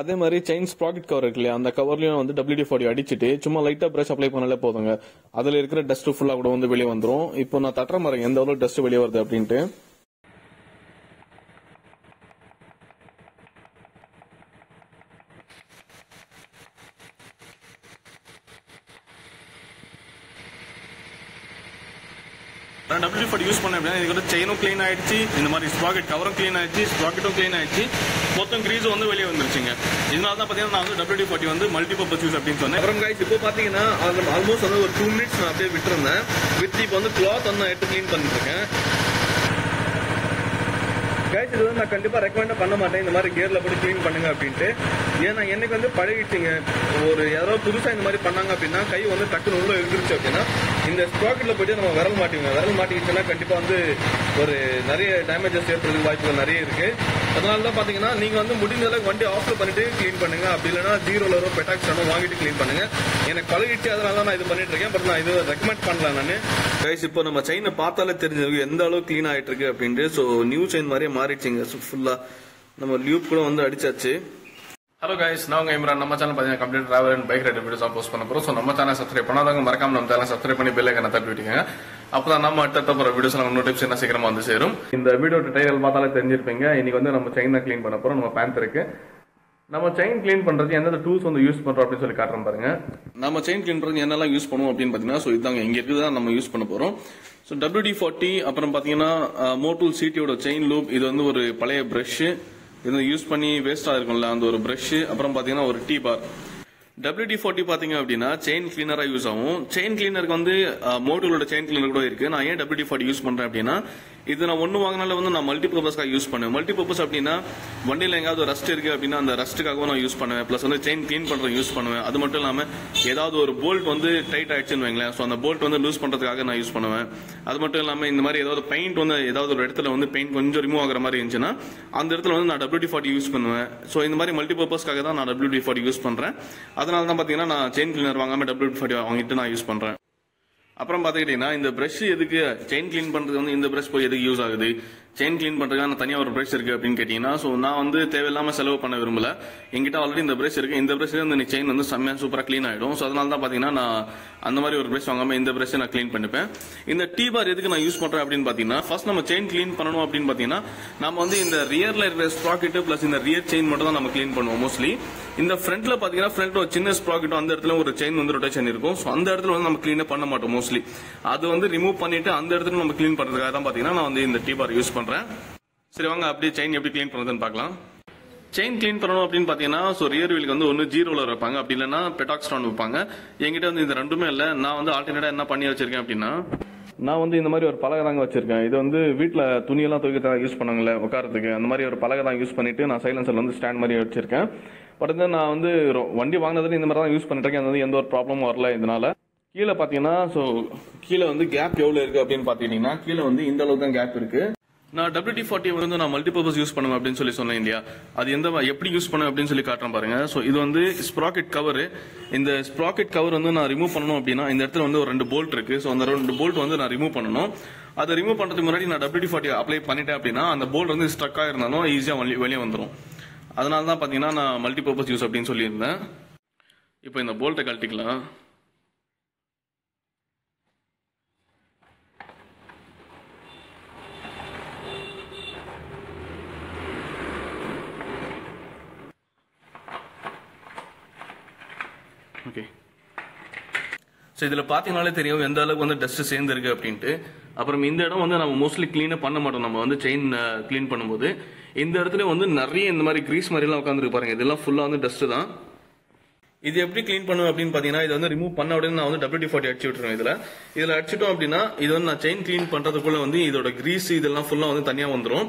அதே மாதிரி chain sprocket cover இருக்கு இல்லையா? அந்த கவர்லயும் வந்து டபிள்யூடி ஃபார்ட்டி அடிச்சுட்டு சும்மா லைட்டா பிரஷ் அப்ளை பண்ணாலே போதுங்க. அதுல இருக்கிற டஸ்ட் ஃபுல்லா கூட வந்து வெளியே வந்துடும் இப்போ நான் தட்டுற மாதிரி எந்த அளவு டஸ்ட் வெளியே வருது அப்படின்ட்டு. நான் டபிள்யூ ஃபார்ட்டி யூஸ் பண்ணேன் அப்படின்னா இதுக்கு வந்து செயினும் க்ளீன் ஆயிடுச்சு. இந்த மாதிரி ஸ்ப்ராக்கெட் கவரும் க்ளீன் ஆயிடுச்சு ஸ்ப்ராக்கெட்டும் க்ளீன் ஆயிடுச்சு. மொத்தம் கிரீஸும் வந்து வெளியே வந்துருச்சுங்க. இதனால தான் பார்த்தீங்கன்னா நான் வந்து டபிள்யூ ஃபார்ட்டி வந்து மல்டிபர்பஸ் யூஸ் அப்படின்னு சொன்னேன். அப்புறம் கைஸ் இப்போ பார்த்தீங்கன்னா ஆல்மோஸ்ட் வந்து ஒரு டூ மினிட்ஸ் நான் அப்படியே விட்டுருந்தேன். வித் இப்போ வந்து கிளாத் வந்து நான் எடுத்து க்ளீன் பண்ணிட்டு இருக்கேன் கைஸ் இது வந்து நான் கண்டிப்பா ரெக்கமெண்ட் பண்ண மாட்டேன். இந்த மாதிரி கியர்ல போட்டு க்ளீன் பண்ணுங்க அப்படின்ட்டு. ஏன்னா எனக்கு வந்து பழகிடுச்சுங்க. ஒரு யாராவது புதுசா இந்த மாதிரி பண்ணாங்க அப்படின்னா கை வந்து டக்குனு உள்ள இருந்துருச்சு அப்படின்னா இந்த ஸ்ப்ராக்கெட்ல போயிட்டு நம்ம விரல் மாட்டிங்க விரல் மாட்டிக்கிச்சுன்னா கண்டிப்பா வந்து ஒரு நிறைய டேமேஜஸ் ஏற்படுறதுக்கு வாய்ப்புகள் நிறைய இருக்கு. அதனால தான் பாத்தீங்கன்னா நீங்க வந்து முடிஞ்ச அளவுக்கு வண்டி ஆஃப்ல பண்ணிட்டு க்ளீன் பண்ணுங்க. அப்படி இல்லைன்னா ஜீரோல வரும் பெட்டாக்ஸ் வாங்கிட்டு க்ளீன் பண்ணுங்க. எனக்கு கழுவிட்டு அதனால தான் நான் இது பண்ணிட்டு இருக்கேன். பட் நான் இது ரெக்கமெண்ட் பண்ணல நான். கைஸ் இப்போ நம்ம செயினை பார்த்தாலே தெரிஞ்சிருக்கு எந்த அளவுக்கு க்ளீன் ஆயிட்டு இருக்கு அப்படின்ட்டு. ஸோ நியூ செயின் மாதிரியே மாறிடுச்சிங்க. ஃபுல்லா நம்ம லியூப் கூட வந்து அடிச்சாச்சு. ஹலோ கைஸ் நான் உங்க இம்ரான். நம்ம சேனல் பார்த்தீங்கன்னா complete travel and bike rider videos post பண்ண போறோம். ஸோ நம்ம சேனல் சப்ஸ்கிரைப் பண்ணாதவங்க மறக்காம நம்ம சேனல் சப்ஸ்கிரைப் பண்ணி பெல் ஐக்கனை தட்டி விட்டீங்க அப்பதான் நம்ம அடுத்த போற வீடியோஸ் நம்ம நோட்டிஃபிகேஷன் சீக்கிரமா வந்து சேரும். இந்த வீடியோ டைட்டில் பார்த்தாலே தெரிஞ்சிருப்பீங்க. இன்னைக்கு வந்து நம்ம செயினை க்ளீன் பண்ண போறோம். நம்ம பேந்தருக்கு நம்ம செயின் க்ளீன் பண்றது எந்தெந்த டூல்ஸ் வந்து யூஸ் பண்றோம் அப்படின்னு சொல்லி காட்டுறோம் பாருங்க. நம்ம செயின் க்ளீன் பண்றது என்னெல்லாம் யூஸ் பண்ணுவோம் அப்படின்னு பாத்தீங்கன்னா ஸோ இதாங்க. இங்க தான் நம்ம யூஸ் பண்ண போறோம். ஸோ WD ஃபார்ட்டி அப்புறம் பாத்தீங்கன்னா மோட்டூல் சிடியோட செயின் லூப் இது வந்து ஒரு பழைய பிரஷ் இது யூஸ் பண்ணி வேஸ்ட் இருக்கும்ல அந்த ஒரு ப்ரஷ் அப்புறம் பார்த்தீங்கன்னா ஒரு டீ பார் WD ஃபோர்ட்டி பார்த்தீங்க அப்படின்னா செயின் கிளீனராக யூஸ் ஆகும். செயின் கிளீனருக்கு வந்து மோட்டூலோட செயின் கிளீனர் கூட இருக்குது நான் ஏன் WD ஃபார்ட்டி யூஸ் பண்ணுறேன் அப்படின்னா இது நான் ஒன்று வாங்கினால வந்து நான் மல்டி பர்பஸ்க்காக யூஸ் பண்ணுவேன். மல்டி பர்பஸ் அப்படின்னா வண்டியில் எங்காவது ரஸ்ட் இருக்குது அப்படின்னா அந்த ரஸ்ட்டுக்காகவும் நான் யூஸ் பண்ணுவேன். ப்ளஸ் வந்து செயின் க்ளீன் பண்ணுறது யூஸ் பண்ணுவேன். அது மட்டும் இல்லாமல் ஏதாவது ஒரு போல்ட் வந்து டைட் ஆயிடுச்சுன்னு வைங்களேன். ஸோ அந்த போல்ட் வந்து லூஸ் பண்ணுறதுக்காக நான் யூஸ் பண்ணுவேன். அது மட்டும் இல்லாமல் இந்த மாதிரி ஏதாவது பெயிண்ட் வந்து ஏதாவது ஒரு இடத்துல வந்து பெயிண்ட் கொஞ்சம் ரிமூவ் ஆகிற மாதிரி இருந்துச்சுன்னா அந்த இடத்துல வந்து நான் டபிள்யூடி ஃபார்ட்டி யூஸ் பண்ணுவேன். ஸோ இந்த மாதிரி மல்டி பர்பஸ்க்காக தான் நான் டபிள்யூடி ஃபார்ட்டி யூஸ் பண்ணுறேன் அதனால தான் பார்த்தீங்கன்னா நான் செயின் கிளீனர் வாங்காமல் டபிள்யூடி ஃபார்ட்டி வாங்கிட்டு நான் யூஸ் பண்ணுறேன் அப்புறம் பார்த்துக்கிட்டிங்கன்னா இந்த ப்ரஷ் எதுக்கு செயின் க்ளீன் பண்ணுறது வந்து இந்த ப்ரஷ் போய் எதுக்கு யூஸ் ஆகுது? செயின் க்ளீன் பண்ணுறதுக்கான தனியாக ஒரு பிரஷ் இருக்கு அப்படின்னு கேட்டிங்கன்னா ஸோ நான் வந்து தேவையில்லாமல் செலவு பண்ண விரும்பல. என்கிட்ட ஆல்ரெடி இந்த பிரஷ் இருக்குது இந்த பிரஷ் வந்து செயின் வந்து செம்மையாக சூப்பராக க்ளீன் ஆகிடும் ஸோ அதனால தான் பார்த்தீங்கன்னா நான் அந்த மாதிரி ஒரு பிரஷ் வாங்காமல் இந்த பிரஷ் நான் க்ளீன் பண்ணிப்பேன். இந்த டீ பார் எதுக்கு நான் யூஸ் பண்ணுறேன் அப்படின்னு பார்த்தீங்கன்னா ஃபர்ஸ்ட் நம்ம செயின் க்ளீன் பண்ணணும் அப்படின்னு பார்த்தீங்கன்னா நம்ம வந்து இந்த ரியரில் இருக்கிற ஸ்ப்ராக்கெட்டு ப்ளஸ் இந்த ரியர் செயின் மட்டும் தான் நம்ம க்ளீன் பண்ணுவோம் மோஸ்ட்லி இந்த ஃப்ரண்ட்ல பாத்தீங்கன்னா ஃப்ரண்ட்ல ஒரு சின்ன ஸ்ப்ராக்கெட்டும் அந்த இடத்துல ஒரு செயின் வந்து ரொட்டேஷன் இருக்கும். ஸோ அந்த இடத்துல வந்து நம்ம க்ளீனே பண்ண மாட்டோம் மோஸ்ட்லி அது வந்து ரிமூவ் பண்ணிட்டு அந்த இடத்துல நம்ம க்ளீன் பண்றதுக்காக தான் பாத்தீங்கன்னா நான் வந்து இந்த டீ பார் யூஸ் பண்றேன். சரி வாங்க அப்படியே செயின் எப்படி க்ளீன் பண்ணுறதுன்னு பார்க்கலாம். செயின் க்ளீன் பண்ணணும் அப்படின்னு பார்த்தீங்கன்னா ஸோ ரியர் வீலுக்கு வந்து ஒன்று ஜீரோவில் வைப்பாங்க. அப்படி இல்லைன்னா பெட்டாக்ஸ்டான் வைப்பாங்க. என்கிட்ட வந்து இந்த ரெண்டுமே இல்லை. நான் வந்து ஆல்டர்னேட்டாக என்ன பண்ணி வச்சிருக்கேன் அப்படின்னா நான் வந்து இந்த மாதிரி ஒரு பலகை தாங்க வச்சிருக்கேன். இது வந்து வீட்டில் துணியெல்லாம் துவைக்கிறதுக்காக யூஸ் பண்ணாங்களே உட்காரத்துக்கு. அந்த மாதிரி ஒரு பலகை தான் யூஸ் பண்ணிட்டு நான் சைலன்சர் வந்து ஸ்டாண்ட் மாதிரி வச்சிருக்கேன். பட் வந்து நான் வந்து வண்டி வாங்கினதுல இந்த மாதிரி தான் யூஸ் பண்ணிட்டு இருக்கேன். அது வந்து எந்த ஒரு ப்ராப்ளமும் வரல இதனால. கீழே பார்த்தீங்கன்னா ஸோ கீழே வந்து கேப் எவ்வளோ இருக்குது அப்படின்னு பார்த்துக்கிட்டிங்கன்னா கீழே வந்து இந்த அளவுக்கு தான் கேப் இருக்குது நான் WD ஃபார்ட்டி வந்து நான் மல்டிபர்பஸ் யூஸ் பண்ணுவேன் அப்படின்னு சொல்லி சொன்னேன் இல்லையா அது எந்த எப்படி யூஸ் பண்ணுவேன் அப்படின்னு சொல்லி காட்டுறேன் பாருங்க. ஸோ இது வந்து ஸ்ப்ராக்கெட் கவர் இந்த ஸ்ப்ராக்கெட் கவர் வந்து நான் ரிமூவ் பண்ணணும் அப்படின்னா இந்த இடத்துல வந்து ஒரு ரெண்டு போல்ட் இருக்கு. ஸோ அந்த ரெண்டு போல்ட் வந்து நான் ரிமூவ் பண்ணணும். அதை ரிமூவ் பண்ணுறதுக்கு முன்னாடி நான் WD ஃபார்ட்டி அப்ளை பண்ணிட்டேன் அப்படின்னா அந்த போல்ட் வந்து ஸ்ட்ரக் ஆயிருந்தாலும் ஈஸியாக வெளியே வந்துடும் அதனால தான் பார்த்தீங்கன்னா நான் மல்டிபர்பஸ் யூஸ் அப்படின்னு சொல்லியிருந்தேன். இப்போ இந்த போல்ட்டை கழட்டிக்கலாம். ஓகே ஸோ இதில் பார்த்தீங்கனாலே தெரியும் எந்த அளவுக்கு வந்து டஸ்ட் சேர்ந்துருக்கு அப்படின்ட்டு. அப்புறம் இந்த இடம் வந்து நம்ம மோஸ்ட்லி க்ளீனாக பண்ண மாட்டோம். நம்ம வந்து செயின் க்ளீன் பண்ணும்போது. இந்த இடத்துல வந்து நிறைய இந்த மாதிரி கிரீஸ் மாதிரிலாம் உட்காந்துருக்கு பாருங்க. இதெல்லாம் ஃபுல்லாக வந்து டஸ்ட்டு தான். இது எப்படி க்ளீன் பண்ணுவேன் அப்படின்னு பார்த்தீங்கன்னா இதை வந்து ரிமூவ் பண்ண உடனே நான் வந்து டபிள்யூ ஃபார்ட்டி அடிச்சு விட்டுருவேன் இதில். இதில் அடிச்சிட்டோம் அப்படின்னா இது வந்து நான் செயின் க்ளீன் பண்ணுறதுக்குள்ள வந்து இதோட கிரீஸ் இதெல்லாம் ஃபுல்லாக வந்து தனியாக வந்துடும்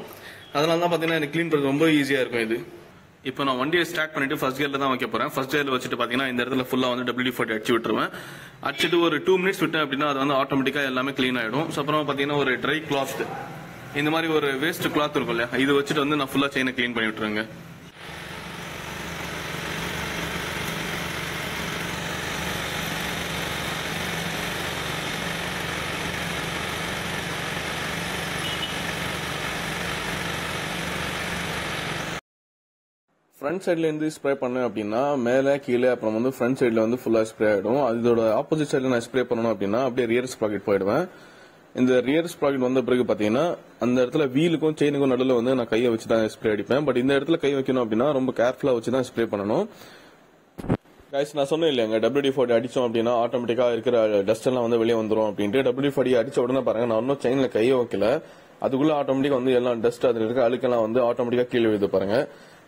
அதனால தான் பார்த்தீங்கன்னா எனக்கு க்ளீன் பண்ணுறது ரொம்ப ஈஸியாக இருக்கும் இது. இப்போ நான் வண்டியை ஸ்டார்ட் பண்ணிட்டு ஃபர்ஸ்ட் கியர்ல தான் வைக்க போறேன். ஃபர்ஸ்ட் கியர்ல வச்சுட்டு பாத்தீங்கன்னா இந்த இடத்துல ஃபுல்லா வந்து டபிள்யூ ஃபோர்ட்டி அடிச்சு விட்டுருவேன். அடிச்சுட்டு ஒரு டூ மினிட்ஸ் விட்டேன் அப்படின்னா அது வந்து ஆட்டோமேட்டிக்கா எல்லாமே க்ளீன் ஆயிடும். ஸோ அப்புறம் பாத்தீங்கன்னா ஒரு ட்ரை கிளாத் இந்த மாதிரி ஒரு வேஸ்ட் கிளாத் இருக்கும் இல்லையா? இது வச்சுட்டு வந்து நான் ஃபுல்லா செயினை க்ளீன் பண்ணி விட்டுருங்க ஃப்ரண்ட் சைட்லேருந்து ஸ்ப்ரே பண்ணேன் அப்படின்னா மேலே கீழே அப்புறம் வந்து ஃப்ரண்ட் சைடில் வந்து ஃபுல்லாக ஸ்ப்ரே ஆகிடும் அதோட ஆப்போசிட் சைடில் நான் ஸ்ப்ரே பண்ணணும் அப்படின்னா அப்படியே ரியர் ஸ்ப்ராக்கெட் போயிடுவேன். இந்த ரியர் ஸ்ப்ராக்கெட் வந்த பிறகு பார்த்தீங்கன்னா அந்த இடத்துல வீலுக்கும் செயினுக்கும் நடுவில் வந்து நான் கையை வச்சு தான் ஸ்ப்ரே அடிப்பேன். பட் இந்த இடத்துல கை வைக்கணும் அப்படின்னா ரொம்ப கேர்ஃபுல்லாக வச்சு தான் ஸ்ப்ரே பண்ணணும். கைஸ் நான் சொன்னேன் இல்லைங்க டபிள்யூடி ஃபார்ட்டி அடிச்சோம் அப்படின்னா ஆட்டோமேட்டிக்காக இருக்கிற டஸ்ட் எல்லாம் வந்து வெளியே வந்துடும் அப்படின்ட்டு. டபிள்யூ ஃபார்ட்டி அடிச்ச உடனே பாருங்க நான் இன்னும் செயினில் கையை வைக்கல. அதுக்குள்ள ஆட்டோமேட்டிக்காக வந்து எல்லாம் டஸ்ட் அதில் இருக்க அழுக்கெல்லாம் வந்து ஆட்டோமேட்டிக்காக கீழே விழுது பாருங்க.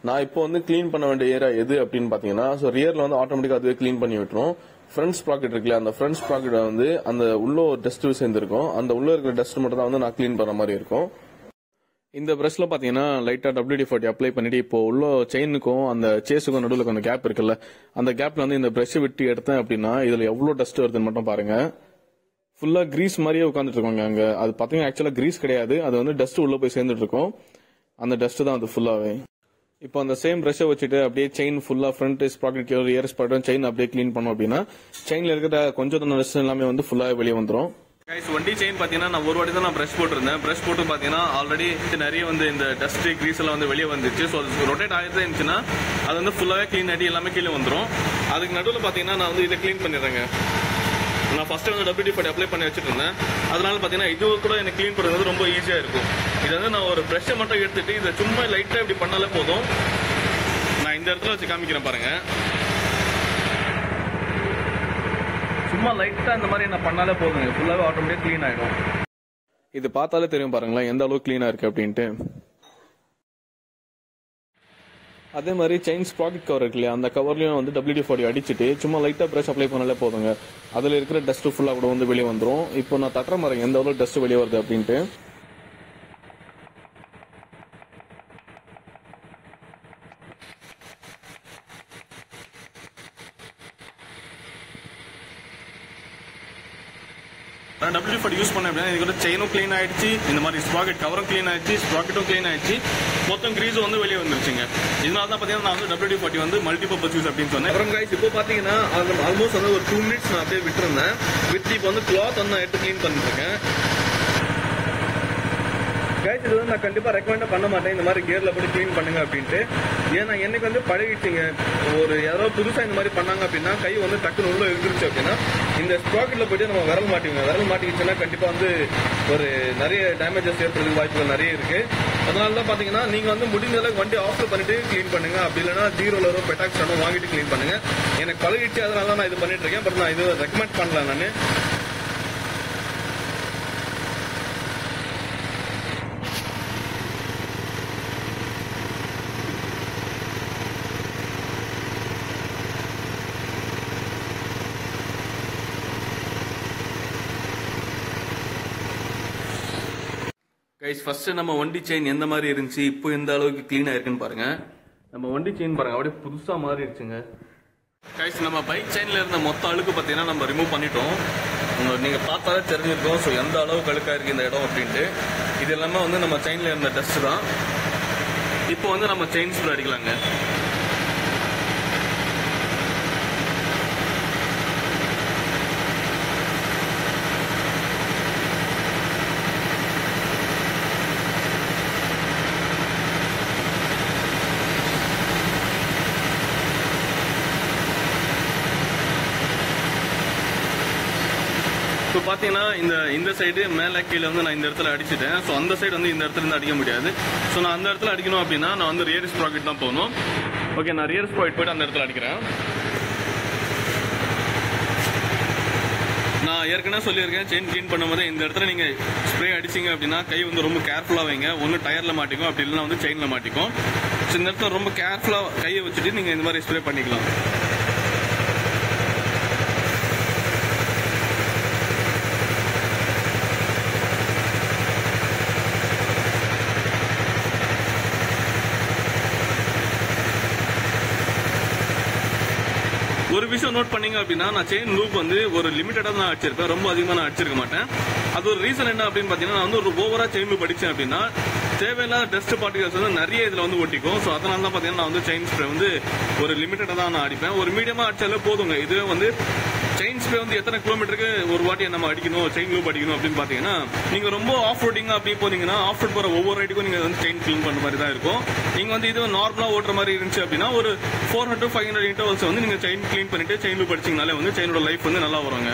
நான் இப்போ வந்து க்ளீன் பண்ண வேண்டிய ஏரியா எது அப்படின்னு பாத்தீங்கன்னா ஸோ ரியர்ல வந்து ஆட்டோமேட்டிக்கா அதுவே க்ளீன் பண்ணி விட்டுரும். ஃப்ரண்ட்ஸ் ப்ராக்கெட் இருக்குல்ல அந்த ஃப்ரண்ட்ஸ் ப்ராக்கெட் வந்து அந்த உள்ள ஒரு டஸ்ட் சேர்ந்துருக்கும் அந்த உள்ள இருக்கிற டஸ்ட் மட்டும் தான் வந்து நான் க்ளீன் பண்ண மாதிரி இருக்கும். இந்த பிரஷ்ல பாத்தீங்கன்னா லைட்டா டபிள்யூடி ஃபார்ட்டி அப்ளை பண்ணிட்டு இப்போ உள்ள செயினுக்கும் அந்த சேஸுக்கும் நடுவில் கொஞ்சம் கேப் இருக்குல்ல அந்த கேப்ல வந்து இந்த பிரஷ் விட்டு எடுத்தேன் அப்படின்னா இதுல எவ்வளவு டஸ்ட் வருதுன்னு மட்டும் பாருங்க. ஃபுல்லா கிரீஸ் மாதிரியே உட்காந்துட்டு இருக்காங்க அங்க. அது பாத்தீங்கன்னா ஆக்சுவலா கிரீஸ் கிடையாது. அது வந்து டஸ்ட் உள்ள போய் சேர்ந்துட்டு இருக்கும். அந்த டஸ்ட் தான் அது ஃபுல்லாவே இப்போ அந்த சேம் ப்ரஷ்ஷை வச்சுட்டு அப்படியே செயின் ஃபுல்லாக front sprocket rear sprocket chain அப்படியே க்ளீன் பண்ணோம் அப்படின்னா செயின்ல இருக்கிற கொஞ்சம் டஸ்ட் எல்லாமே வந்து ஃபுல்லாக வெளியே வந்துடும் கைஸ் வண்டி செயின் பார்த்தீங்கன்னா நான் ஒரு வாட்டி தான் நான் ப்ரஷ் போட்டிருந்தேன். ப்ரஷ் போட்டு பார்த்தீங்கன்னா ஆல்ரெடி நிறைய வந்து இந்த டஸ்ட் கிரீஸ் எல்லாம் வந்து வெளியே வந்துச்சு. ஸோ அது ரொட்டேட் ஆகிட்டு இருந்துச்சுன்னா அது வந்து ஃபுல்லாகவே க்ளீன் ஆகி எல்லாமே கீழே வந்துடும் அதுக்கு நடுவில் பார்த்தீங்கன்னா நான் வந்து இதை க்ளீன் பண்ணிடுறேங்க. நான் ஃபஸ்ட்டு வந்து டபிள்யூடி ஃபார்ட்டி அப்ளை பண்ணி வச்சுட்டு இருந்தேன் அதனால பார்த்தீங்கன்னா இது கூட எனக்கு க்ளீன் பண்ணுறது ரொம்ப ஈஸியாக இருக்கும். இது வந்து நான் ஒரு ப்ரெஷ்ஷை மட்டும் எடுத்துகிட்டு இதை சும்மா லைட்டாக இப்படி பண்ணாலே போதும். நான் இந்த இடத்துல வச்சு காமிக்கிறேன் பாருங்கள் சும்மா லைட்டாக இந்த மாதிரி நான் பண்ணாலே போதுங்க. ஃபுல்லாகவே ஆட்டோமேட்டிக் க்ளீன் ஆகிடும் இது பார்த்தாலே தெரியும் பாருங்களேன் எந்த அளவுக்கு க்ளீனாக இருக்குது அப்படின்ட்டு. அதே மாதிரி செயின் ஸ்ப்ராக்கெட் கவர் இருக்கு இல்லையா? அந்த கவர்லையும் வந்து டபிள்யூடி ஃபார்ட்டி அடிச்சுட்டு சும்மா லைட்டாக ப்ரஷ் அப்ளை பண்ணாலே போதுங்க. அதில் இருக்கிற டஸ்ட் ஃபுல்லாக கூட வந்து வெளியே வந்துடும் இப்போ நான் தட்டுற மாதிரி எந்த அளவுக்கு டஸ்ட் வெளியே வருது அப்படின்ட்டு. நான் டபிள்யூ ஃபோர்ட் யூஸ் பண்ணேன் அப்படின்னா இது வந்து செயினும் க்ளீன் ஆயிடுச்சு. இந்த மாதிரி ஸ்ப்ராக்கெட் கவரும் க்ளீன் ஆயிடுச்சு ஸ்ப்ராக்கெட்டும் க்ளீன் ஆயிடுச்சு. மொத்தம் கிரீஸும் வந்து வெளியே வந்துருச்சுங்க. இதனால தான் பார்த்தீங்கன்னா நான் வந்து டபிள்யூ ஃபார்ட்டி வந்து மல்டிபர்பஸ் யூஸ் அப்படின்னு சொன்னேன். அப்புறம் கைஸ் இப்போ பார்த்தீங்கன்னா ஆல்மோஸ்ட் வந்து ஒரு டூ மினிட்ஸ் நான் அப்படியே விட்டுருந்தேன். வித் இப்போ வந்து கிளாத் வந்து நான் எடுத்து க்ளீன் பண்ணிட்டு இருக்கேன் கைஸ் இது வந்து நான் கண்டிப்பா ரெக்கமெண்ட் பண்ண மாட்டேன். இந்த மாதிரி கியர்ல போட்டு க்ளீன் பண்ணுங்க அப்படின்ட்டு. ஏன்னா எனக்கு வந்து பழகிடுச்சிங்க. ஒரு யாராவது புதுசா இந்த மாதிரி பண்ணாங்க அப்படின்னா கை வந்து டக்குன்னு உள்ள இருந்துருச்சு அப்படின்னா இந்த ஸ்ப்ராக்கெட்ல போயிட்டு நம்ம விரல் மாட்டிங்க விரல் மாட்டிக்கிச்சுன்னா கண்டிப்பா வந்து ஒரு நிறைய டேமேஜஸ் ஏற்படுறதுக்கு வாய்ப்புகள் நிறைய இருக்கு. அதனால தான் பாத்தீங்கன்னா நீங்க வந்து முடிஞ்ச அளவுக்கு வண்டி ஆஃப் பண்ணிட்டு க்ளீன் பண்ணுங்க. அப்படி இல்லைன்னா ஜீரோலரோ பெட்டாக்ஸ் வாங்கிட்டு க்ளீன் பண்ணுங்க. எனக்கு பழகிடுச்சு அதனால தான் நான் இது பண்ணிட்டு இருக்கேன். பட் நான் இது ரெக்கமெண்ட் பண்ணல நான். கைஸ் ஃபர்ஸ்ட் நம்ம வண்டி செயின் எந்த மாதிரி இருந்துச்சு? இப்போ எந்த அளவுக்கு க்ளீனாக இருக்குன்னு பாருங்க. நம்ம வண்டி செயின் பாருங்க அப்படியே புதுசாக மாறிடுச்சுங்க கைஸ் நம்ம பைக் செயினில் இருந்த மொத்த அழுக்கு பார்த்தீங்கன்னா நம்ம ரிமூவ் பண்ணிட்டோம். நீங்கள் பார்த்தாலே தெரிஞ்சிருக்கோம். ஸோ எந்த அளவுக்கு அழுக்காக இருக்குது இந்த இடம் அப்படின்ட்டு. இது எல்லாமே வந்து நம்ம செயினில் இருந்த டஸ்ட் தான். இப்போ வந்து நம்ம செயின் ஸ்ப்ரே அடிக்கலாங்க. ஸோ பார்த்தீங்கன்னா இந்த இந்த சைடு மேலே கீழே வந்து நான் இந்த இடத்துல அடிச்சிட்டேன். ஸோ அந்த சைடு வந்து இந்த இடத்துல இருந்து அடிக்க முடியாது. ஸோ நான் அந்த இடத்துல அடிக்கணும் அப்படின்னா நான் வந்து ரியர் ப்ராக்கெட் தான் போகணும். ஓகே நான் ரியர்ஸ் ப்ராக்கெட் போயிட்டு அந்த இடத்துல அடிக்கிறேன். நான் ஏற்கனவே சொல்லியிருக்கேன் செயின் க்ளீன் பண்ணும்போது இந்த இடத்துல நீங்கள் ஸ்ப்ரே அடிச்சீங்க அப்படின்னா கை வந்து ரொம்ப கேர்ஃபுல்லாக வைங்க. ஒன்று டயரில் மாட்டிக்கும் அப்படி இல்லைன்னா வந்து செயினில் மாட்டிக்கும். ஸோ இந்த இடத்துல ரொம்ப கேர்ஃபுல்லாக கையை வச்சுட்டு நீங்கள் இந்த மாதிரி ஸ்ப்ரே பண்ணிக்கலாம். ஒரு விஷயம் நோட் பண்ணீங்க அப்படின்னா நான் செயின் லூப் வந்து ஒரு லிமிட்டடாக தான் அடிச்சிருப்பேன். ரொம்ப அதிகமாக நான் அடிச்சிருக்க மாட்டேன். அது ஒரு ரீசன் என்ன அப்படின்னு பார்த்தீங்கன்னா நான் வந்து ஒரு ஓவரா செயின் லூப் அப்படின்னா தேவையில்லாத டஸ்ட் பார்ட்டிகல்ஸ் வந்து நிறைய இதில் வந்து ஒட்டிக்கும். ஸோ அதனால தான் பார்த்தீங்கன்னா நான் வந்து செயின் ஸ்ப்ரே வந்து ஒரு லிமிட்டடாக தான் நான் அடிப்பேன். ஒரு மீடியமாக அடித்தாலே போதுங்க. இதுவே வந்து செயின் ஸ்ப்ரே வந்து எத்தனை கிலோமீட்டருக்கு ஒரு வாட்டி நம்ம அடிக்கணும் செயின் லூப் அடிக்கணும் அப்படின்னு பாத்தீங்கன்னா நீங்க ரொம்ப ஆஃப் ரோடிங் அப்படி போனீங்கன்னா ஆஃப் ரோட் போற ஒவ்வொரு ரைடுக்கும் நீங்க வந்து செயின் க்ளீன் பண்ற மாதிரி தான் இருக்கும். நீங்க வந்து இது நார்மலா ஓட்டுற மாதிரி இருந்துச்சு அப்படின்னா ஒரு four hundred five hundred intervals வந்து நீங்க செயின் க்ளீன் பண்ணிட்டு செயின் லூப் அடிச்சிங்கனாலே வந்து செயினோட லைஃப் வந்து நல்லா வருவாங்க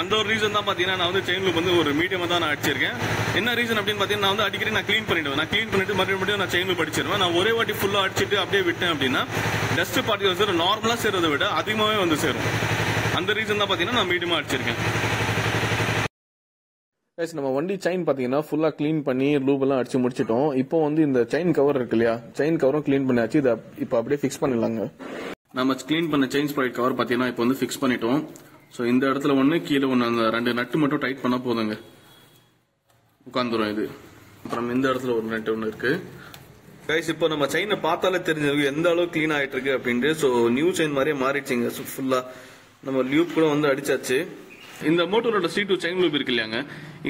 அந்த ஒரு ரீசன் தான் பாத்தீங்கன்னா நான் வந்து செயின் லூப் வந்து ஒரு மீடியமா தான் நான் அடிச்சிருக்கேன். என்ன ரீசன் அப்படின்னு பாத்தீங்கன்னா நான் வந்து அடிக்கடி நான் க்ளீன் பண்ணிடுவேன். நான் க்ளீன் பண்ணிட்டு மறுபடியும் நான் செயின் லூப் அடிச்சிருவேன். நான் ஒரே வாட்டி ஃபுல்லா அடிச்சிட்டு அப்படியே விட்டேன் அப்படின்னா டஸ்ட் பார்ட்டிகல்ஸ் நார்மலா சேர்றதை விட அதிகமாவே வந்து சேரும். அந்த ரீசன் தான் பாத்தீங்கன்னா நான் மீடியமா அடிச்சிருக்கேன். கைஸ் நம்ம வண்டி செயின் பாத்தீங்கன்னா ஃபுல்லா க்ளீன் பண்ணி லூப் எல்லாம் அடிச்சு முடிச்சிட்டோம். இப்போ வந்து இந்த செயின் கவர் இருக்கு இல்லையா? செயின் கவரும் க்ளீன் பண்ணியாச்சு இதை இப்போ அப்படியே ஃபிக்ஸ் பண்ணிடலாங்க. நம்ம க்ளீன் பண்ண செயின் ஸ்ப்ரைட் கவர் பாத்தீங்கன்னா இப்போ வந்து ஃபிக்ஸ் பண்ணிட்டோம். ஸோ இந்த இடத்துல ஒன்று கீழே ஒன்று அந்த ரெண்டு நட்டு மட்டும் டைட் பண்ணா போதுங்க. உட்காந்துரும் இது. அப்புறம் இந்த இடத்துல ஒரு நட்டு ஒன்று இருக்கு. கைஸ் இப்போ நம்ம செயினை பார்த்தாலே தெரிஞ்சிருக்கு எந்த அளவு க்ளீன் ஆயிட்டு இருக்கு அப்படின்ட்டு. ஸோ நியூ செயின் மாதிரியே மாறிடுச்சுங்க. ஃபுல்லா நம்ம லூப் கூட வந்து அடிச்சாச்சு. இந்த மோட்டரோட சி டூ செயின் லூப் இருக்கு இல்லையாங்க?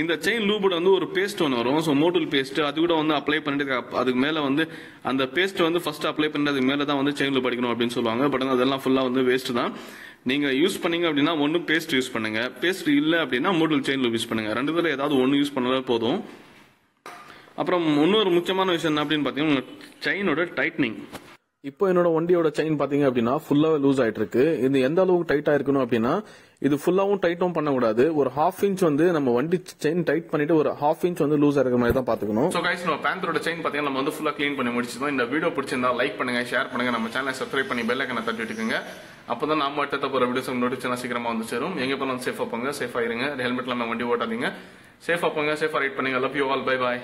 இந்த செயின் லூபோட வந்து ஒரு பேஸ்ட் ஒன்று வரும். ஸோ மோட்டல் பேஸ்ட் அது கூட வந்து அப்ளை பண்ணிட்டு அதுக்கு மேலே வந்து அந்த பேஸ்ட் வந்து ஃபர்ஸ்ட் அப்ளை பண்ணிட்டு அதுக்கு மேலே தான் வந்து செயின் லூப் அடிக்கணும் அப்படின்னு சொல்லுவாங்க. பட் அதெல்லாம் ஃபுல்லாக வந்து வேஸ்ட் தான். நீங்கள் யூஸ் பண்ணீங்க அப்படின்னா ஒன்றும் பேஸ்ட் யூஸ் பண்ணுங்க. பேஸ்ட் இல்லை அப்படின்னா மோட்டல் செயின் லூப் யூஸ் பண்ணுங்க. ரெண்டு பேரும் ஏதாவது ஒன்று யூஸ் பண்ணாலே போதும். அப்புறம் இன்னொரு முக்கியமான விஷயம் என்ன அப்படின்னு பார்த்தீங்கன்னா செயினோட டைட்னிங் இப்போ என்னோட வண்டியோட செயின் பாத்தீங்க அப்படின்னா ஃபுல்லாவே லூஸ் ஆயிட்டு இருக்கு இது எந்த அளவுக்கு டைட்டா இருக்கணும் அப்படின்னா இது ஃபுல்லாவும் டைட்டும் பண்ணக்கூடாது. ஒரு ஹாஃப் இன்ச் வந்து நம்ம வண்டி செயின் டைட் பண்ணிட்டு ஒரு ஹாஃப் இன்ச் வந்து லூஸ் இருக்கிற மாதிரி தான் பாத்துக்கணும். ஸோ கைஸ் நம்ம பேந்தரோட செயின் பார்த்தீங்கன்னா நம்ம வந்து ஃபுல்லாக க்ளீன் பண்ணி முடிச்சிருந்தோம் இந்த வீடியோ பிடிச்சிருந்தா லைக் பண்ணுங்க ஷேர் பண்ணுங்க. நம்ம சேனலை சப்ஸ்கிரைப் பண்ணி பெல் ஐக்கனை தட்டி விட்டுக்குங்க அப்பதான் நாம அடுத்த போற வீடியோஸ் நோட்டிஃபிகேஷன் சீக்கிரமா வந்து சேரும். எங்க போனாலும் சேஃபா போங்க சேஃபா இருங்க. ஹெல்மெட் இல்லாம வண்டி ஓட்டாதீங்க. சேஃபா போங்க சேஃபா ரைட் பண்ணுங்க. Love you all bye bye